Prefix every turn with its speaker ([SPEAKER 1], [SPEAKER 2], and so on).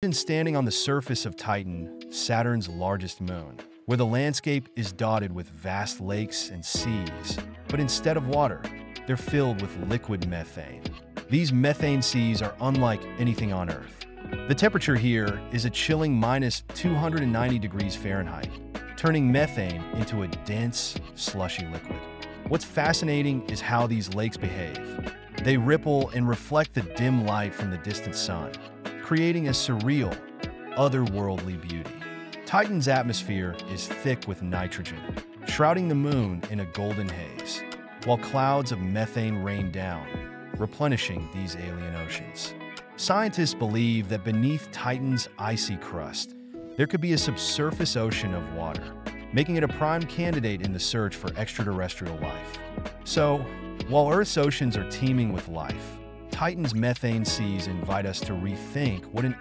[SPEAKER 1] Imagine standing on the surface of Titan, Saturn's largest moon, where the landscape is dotted with vast lakes and seas, but instead of water, they're filled with liquid methane. These methane seas are unlike anything on Earth. The temperature here is a chilling minus 290 degrees Fahrenheit, turning methane into a dense, slushy liquid. What's fascinating is how these lakes behave. They ripple and reflect the dim light from the distant sun, creating a surreal, otherworldly beauty. Titan's atmosphere is thick with nitrogen, shrouding the moon in a golden haze, while clouds of methane rain down, replenishing these alien oceans. Scientists believe that beneath Titan's icy crust, there could be a subsurface ocean of water, making it a prime candidate in the search for extraterrestrial life. So, while Earth's oceans are teeming with life, Titan's methane seas invite us to rethink what an